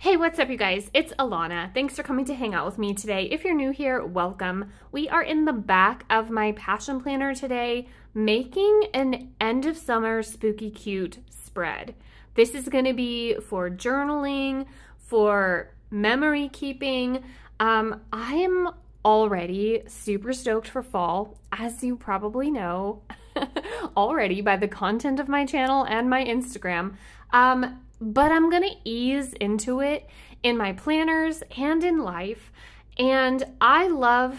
Hey, what's up, you guys? It's Alana. Thanks for coming to hang out with me today. If you're new here, welcome. We are in the back of my passion planner today, making an end of summer spooky cute spread. This is going to be for journaling, for memory keeping. Um, I am already super stoked for fall, as you probably know already by the content of my channel and my Instagram. Um, but I'm going to ease into it in my planners and in life. And I love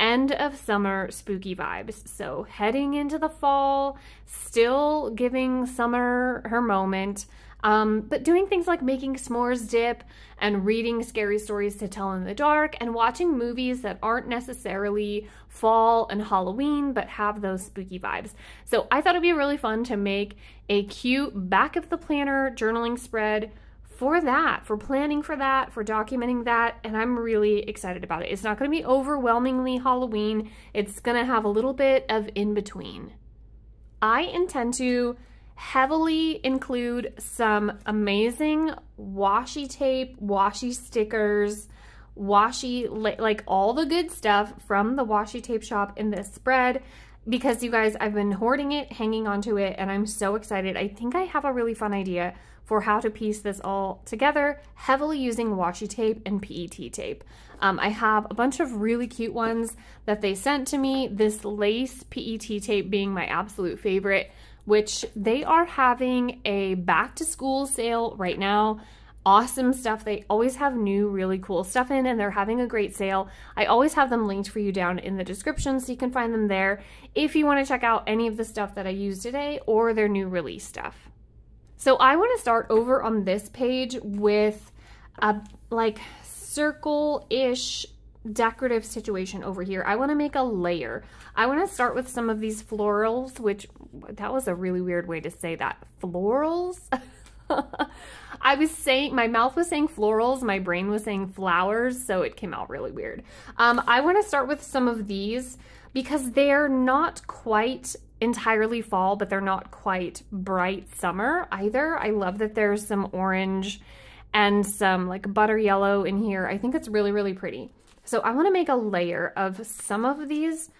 end of summer spooky vibes. So heading into the fall, still giving summer her moment. Um, but doing things like making s'mores dip and reading scary stories to tell in the dark and watching movies that aren't necessarily fall and Halloween but have those spooky vibes. So I thought it'd be really fun to make a cute back of the planner journaling spread for that, for planning for that, for documenting that, and I'm really excited about it. It's not going to be overwhelmingly Halloween. It's going to have a little bit of in between. I intend to heavily include some amazing washi tape, washi stickers, washi, like all the good stuff from the washi tape shop in this spread because you guys, I've been hoarding it, hanging onto it, and I'm so excited. I think I have a really fun idea for how to piece this all together, heavily using washi tape and PET tape. Um, I have a bunch of really cute ones that they sent to me, this lace PET tape being my absolute favorite which they are having a back to school sale right now. Awesome stuff. They always have new, really cool stuff in, and they're having a great sale. I always have them linked for you down in the description so you can find them there if you want to check out any of the stuff that I use today or their new release stuff. So I want to start over on this page with a like circle-ish decorative situation over here. I want to make a layer. I want to start with some of these florals, which that was a really weird way to say that. Florals? I was saying, my mouth was saying florals, my brain was saying flowers, so it came out really weird. Um, I want to start with some of these because they're not quite entirely fall, but they're not quite bright summer either. I love that there's some orange and some like butter yellow in here. I think it's really, really pretty. So I want to make a layer of some of these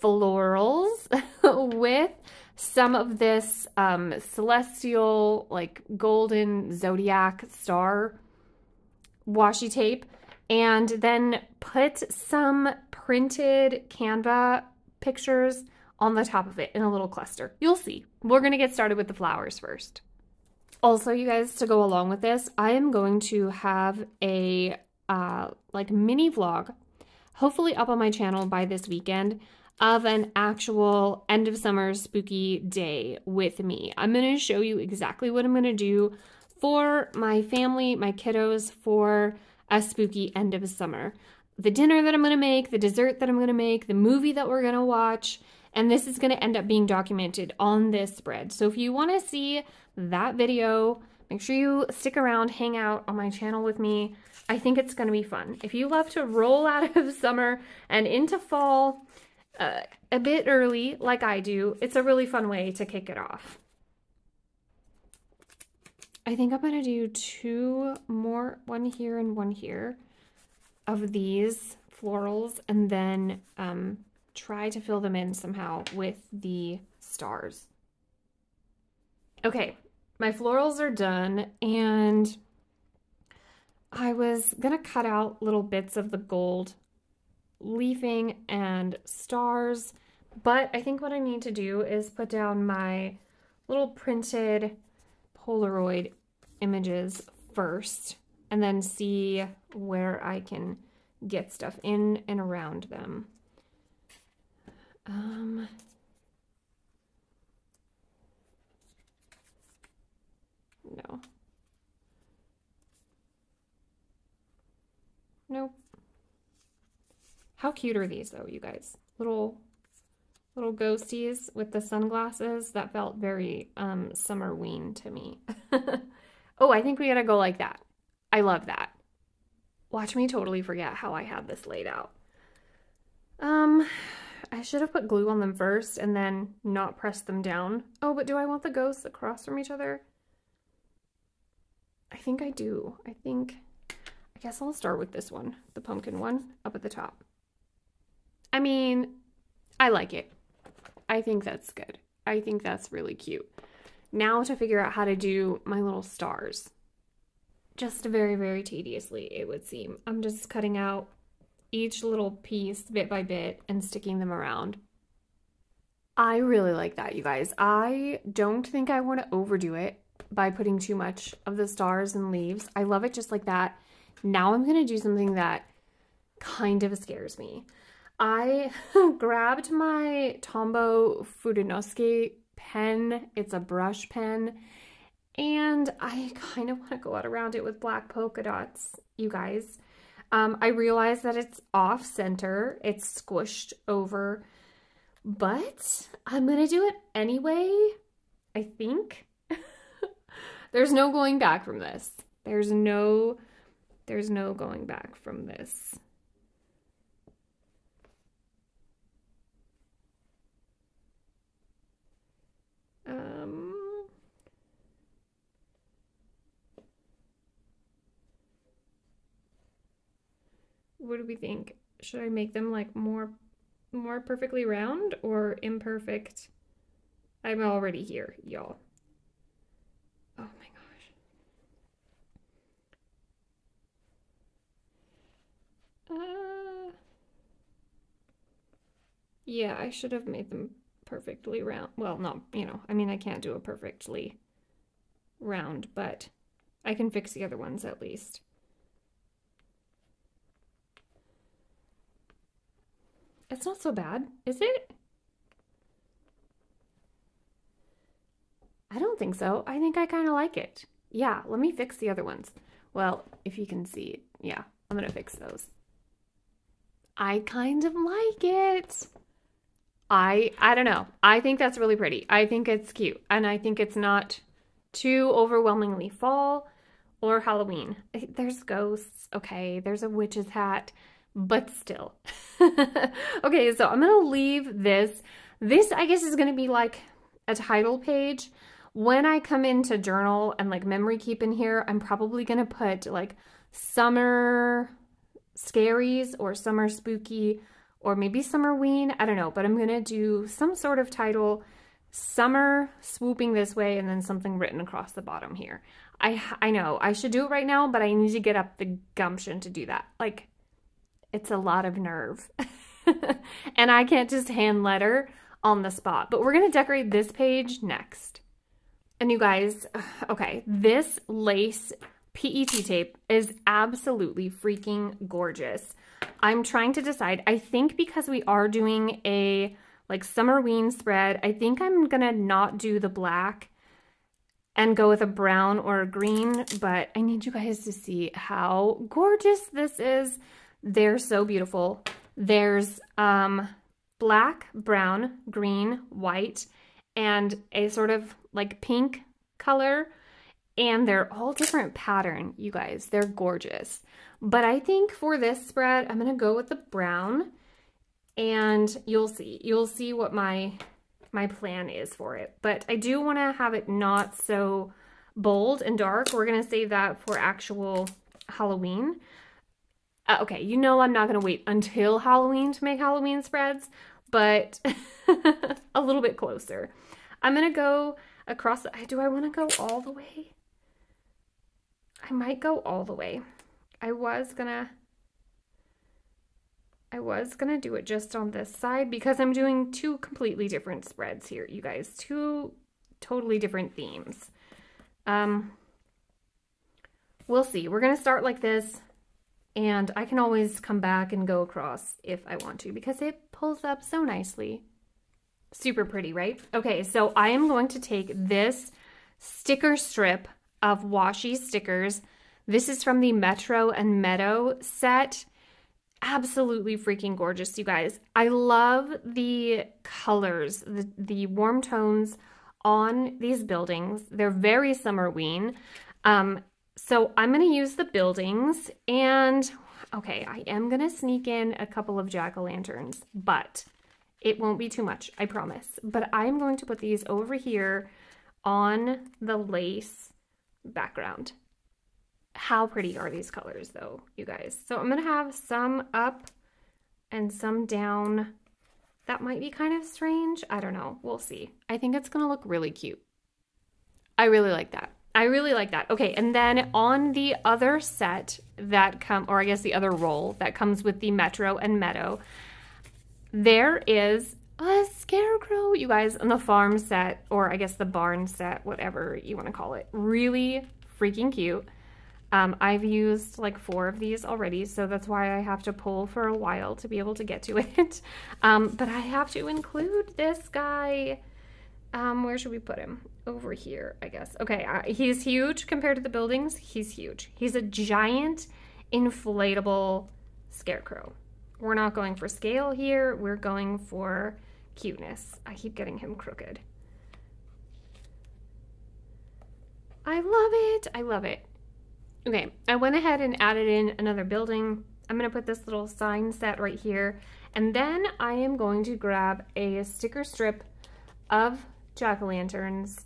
florals with some of this um, celestial, like golden zodiac star washi tape, and then put some printed Canva pictures on the top of it in a little cluster. You'll see. We're going to get started with the flowers first. Also, you guys, to go along with this, I am going to have a uh, like mini vlog, hopefully up on my channel by this weekend of an actual end of summer spooky day with me. I'm going to show you exactly what I'm going to do for my family, my kiddos, for a spooky end of summer. The dinner that I'm going to make, the dessert that I'm going to make, the movie that we're going to watch, and this is going to end up being documented on this spread. So if you want to see that video, make sure you stick around, hang out on my channel with me. I think it's going to be fun. If you love to roll out of summer and into fall uh, a bit early, like I do, it's a really fun way to kick it off. I think I'm going to do two more, one here and one here, of these florals, and then um, try to fill them in somehow with the stars. Okay, my florals are done, and I was going to cut out little bits of the gold leafing and stars, but I think what I need to do is put down my little printed Polaroid images first and then see where I can get stuff in and around them. Um, no. Nope. How cute are these though, you guys? Little little ghosties with the sunglasses. That felt very um, Summerween to me. oh, I think we gotta go like that. I love that. Watch me totally forget how I had this laid out. Um, I should have put glue on them first and then not pressed them down. Oh, but do I want the ghosts across from each other? I think I do. I think I guess I'll start with this one, the pumpkin one up at the top. I mean, I like it. I think that's good. I think that's really cute. Now to figure out how to do my little stars. Just very, very tediously, it would seem. I'm just cutting out each little piece bit by bit and sticking them around. I really like that, you guys. I don't think I want to overdo it by putting too much of the stars and leaves. I love it just like that. Now I'm going to do something that kind of scares me. I grabbed my Tombow Fudenosuke pen. It's a brush pen. And I kind of want to go out around it with black polka dots, you guys. Um, I realize that it's off center. It's squished over. But I'm going to do it anyway, I think. There's no going back from this. There's no there's no going back from this. What do we think? Should I make them like more more perfectly round or imperfect? I'm already here, y'all. Oh my gosh. Uh, yeah, I should have made them perfectly round. Well, no, you know, I mean, I can't do a perfectly round, but I can fix the other ones at least. It's not so bad, is it? I don't think so. I think I kind of like it. Yeah, let me fix the other ones. Well, if you can see, yeah, I'm going to fix those. I kind of like it. I I don't know. I think that's really pretty. I think it's cute and I think it's not too overwhelmingly fall or Halloween. There's ghosts, okay. There's a witch's hat, but still. okay, so I'm going to leave this. This I guess is going to be like a title page. When I come into journal and like memory keep in here, I'm probably going to put like summer scaries or summer spooky or maybe Summerween. I don't know, but I'm going to do some sort of title, summer swooping this way, and then something written across the bottom here. I, I know I should do it right now, but I need to get up the gumption to do that. Like, it's a lot of nerve. and I can't just hand letter on the spot. But we're going to decorate this page next. And you guys, okay, this lace PET tape is absolutely freaking gorgeous. I'm trying to decide. I think because we are doing a like summer Summerween spread, I think I'm going to not do the black and go with a brown or a green, but I need you guys to see how gorgeous this is. They're so beautiful. There's um, black, brown, green, white, and a sort of like pink color. And they're all different pattern, you guys. They're gorgeous. But I think for this spread, I'm going to go with the brown and you'll see. You'll see what my my plan is for it. But I do want to have it not so bold and dark. We're going to save that for actual Halloween. Uh, okay, you know I'm not going to wait until Halloween to make Halloween spreads, but a little bit closer. I'm going to go across. The, do I want to go all the way? I might go all the way. I was gonna I was gonna do it just on this side because I'm doing two completely different spreads here, you guys. Two totally different themes. Um, we'll see. We're gonna start like this and I can always come back and go across if I want to because it pulls up so nicely. Super pretty, right? Okay, so I am going to take this sticker strip of washi stickers this is from the Metro and Meadow set. Absolutely freaking gorgeous, you guys. I love the colors, the, the warm tones on these buildings. They're very Summerween. Um, so I'm going to use the buildings and okay, I am going to sneak in a couple of jack-o'-lanterns, but it won't be too much, I promise. But I'm going to put these over here on the lace background how pretty are these colors though, you guys? So I'm gonna have some up and some down. That might be kind of strange. I don't know. We'll see. I think it's gonna look really cute. I really like that. I really like that. Okay, and then on the other set that come, or I guess the other roll that comes with the Metro and Meadow, there is a scarecrow, you guys, on the farm set, or I guess the barn set, whatever you want to call it. Really freaking cute. Um, I've used like four of these already, so that's why I have to pull for a while to be able to get to it. Um, but I have to include this guy. Um, where should we put him? Over here, I guess. Okay, uh, he's huge compared to the buildings. He's huge. He's a giant inflatable scarecrow. We're not going for scale here. We're going for cuteness. I keep getting him crooked. I love it. I love it. Okay, I went ahead and added in another building. I'm going to put this little sign set right here. And then I am going to grab a sticker strip of jack-o'-lanterns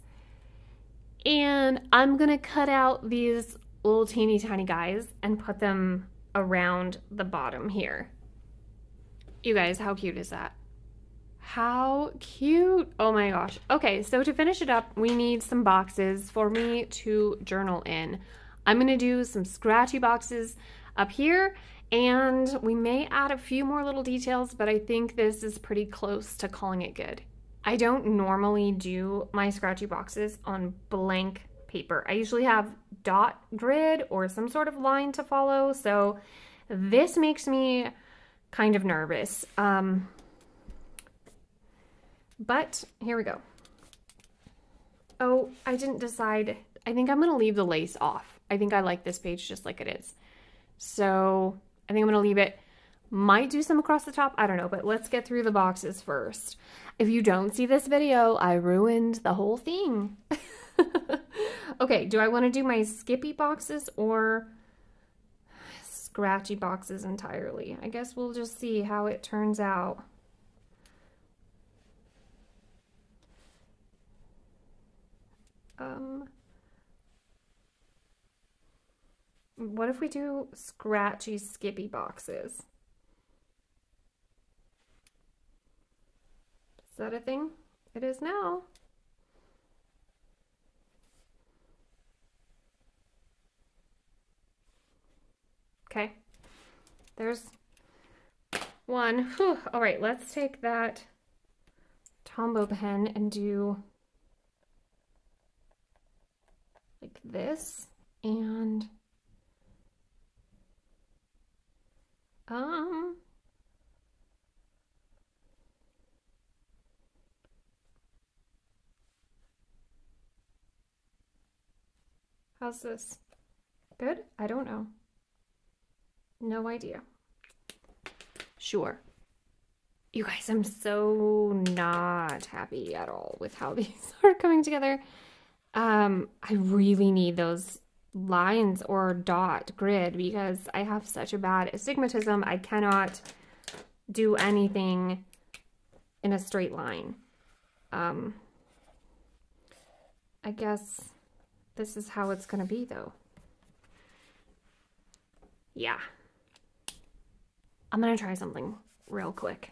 and I'm to cut out these little teeny tiny guys and put them around the bottom here. You guys, how cute is that? How cute. Oh my gosh. Okay, so to finish it up, we need some boxes for me to journal in. I'm going to do some scratchy boxes up here and we may add a few more little details, but I think this is pretty close to calling it good. I don't normally do my scratchy boxes on blank paper. I usually have dot grid or some sort of line to follow, so this makes me kind of nervous. Um, but here we go. Oh, I didn't decide. I think I'm going to leave the lace off. I think I like this page just like it is. So I think I'm going to leave it. Might do some across the top. I don't know, but let's get through the boxes first. If you don't see this video, I ruined the whole thing. okay, do I want to do my Skippy boxes or scratchy boxes entirely. I guess we'll just see how it turns out. Um, what if we do scratchy skippy boxes? Is that a thing? It is now. Okay, there's one. Whew. All right, let's take that Tombow pen and do like this and um how's this good I don't know no idea. Sure. You guys, I'm so not happy at all with how these are coming together. Um, I really need those lines or dot grid because I have such a bad astigmatism. I cannot do anything in a straight line. Um, I guess this is how it's going to be though. Yeah. I'm gonna try something real quick.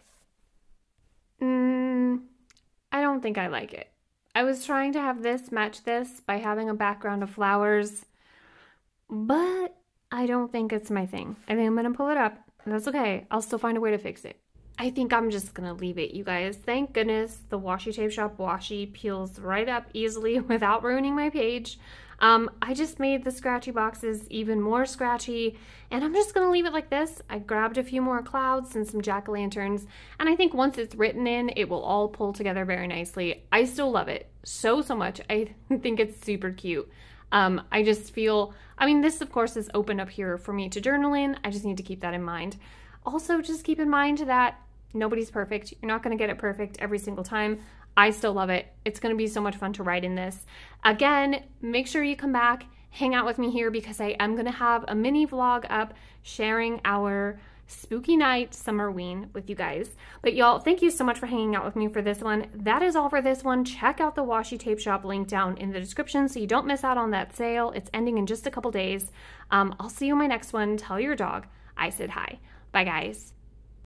Mm, I don't think I like it. I was trying to have this match this by having a background of flowers, but I don't think it's my thing. I think I'm gonna pull it up. That's okay. I'll still find a way to fix it. I think I'm just gonna leave it, you guys. Thank goodness the Washi Tape Shop washi peels right up easily without ruining my page. Um, I just made the scratchy boxes even more scratchy and I'm just gonna leave it like this. I grabbed a few more clouds and some jack-o'-lanterns and I think once it's written in, it will all pull together very nicely. I still love it so, so much. I think it's super cute. Um, I just feel, I mean, this of course is open up here for me to journal in. I just need to keep that in mind. Also, just keep in mind that nobody's perfect. You're not going to get it perfect every single time. I still love it. It's going to be so much fun to write in this. Again, make sure you come back, hang out with me here because I am going to have a mini vlog up sharing our spooky night summerween with you guys. But y'all, thank you so much for hanging out with me for this one. That is all for this one. Check out the washi tape shop link down in the description so you don't miss out on that sale. It's ending in just a couple days. Um, I'll see you in my next one. Tell your dog I said hi. Bye, guys.